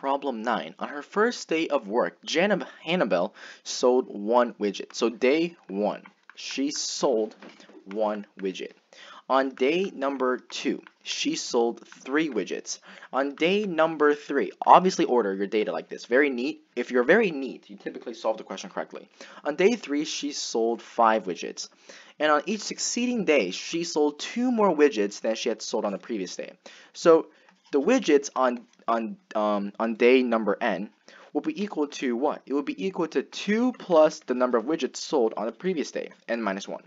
Problem 9. On her first day of work, Janet Hannibal sold one widget. So day 1, she sold one widget. On day number 2, she sold three widgets. On day number 3, obviously order your data like this. Very neat. If you're very neat, you typically solve the question correctly. On day 3, she sold five widgets. And on each succeeding day, she sold two more widgets than she had sold on the previous day. So the widgets on on um, on day number n will be equal to what? It will be equal to 2 plus the number of widgets sold on the previous day, n minus 1.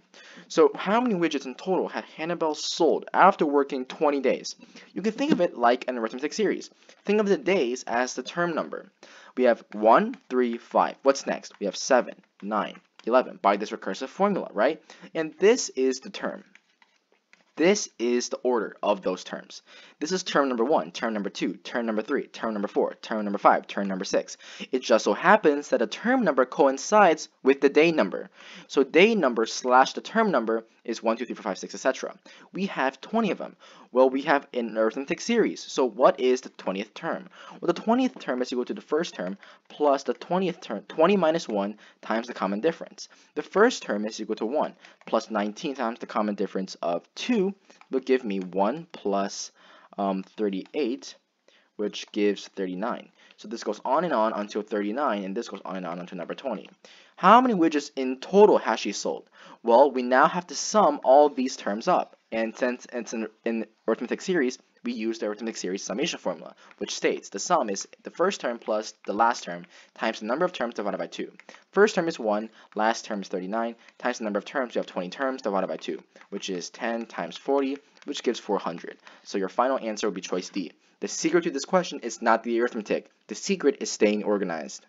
So how many widgets in total had Janabel sold after working 20 days? You can think of it like an arithmetic series. Think of the days as the term number. We have 1, 3, 5. What's next? We have 7, 9, 11 by this recursive formula, right? And this is the term. This is the order of those terms. This is term number one, term number two, term number three, term number four, term number five, term number six. It just so happens that a term number coincides with the day number. So day number slash the term number is 1, 2, 3, 4, 5, 6, etc. We have 20 of them. Well, we have an arithmetic series. So what is the 20th term? Well, the 20th term is equal to the first term plus the 20th term, 20 minus 1 times the common difference. The first term is equal to 1 plus 19 times the common difference of 2 will give me 1 plus, um, 38 which gives 39. So this goes on and on until 39, and this goes on and on until number 20. How many widgets in total has she sold? Well, we now have to sum all these terms up. And since it's an, an arithmetic series, we use the arithmetic series summation formula, which states the sum is the first term plus the last term times the number of terms divided by 2. First term is 1, last term is 39, times the number of terms, we have 20 terms divided by 2, which is 10 times 40, which gives 400. So your final answer will be choice D. The secret to this question is not the arithmetic. The secret is staying organized.